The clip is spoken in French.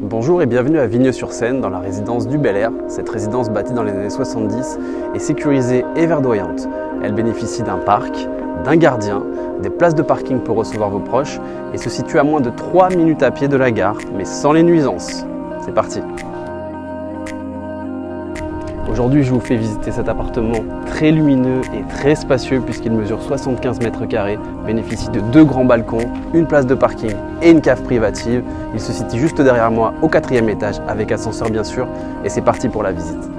Bonjour et bienvenue à Vigneux-sur-Seine dans la résidence du Bel Air. Cette résidence bâtie dans les années 70 est sécurisée et verdoyante. Elle bénéficie d'un parc, d'un gardien, des places de parking pour recevoir vos proches et se situe à moins de 3 minutes à pied de la gare, mais sans les nuisances. C'est parti Aujourd'hui, je vous fais visiter cet appartement très lumineux et très spacieux puisqu'il mesure 75 mètres carrés, bénéficie de deux grands balcons, une place de parking et une cave privative. Il se situe juste derrière moi au quatrième étage avec ascenseur bien sûr et c'est parti pour la visite.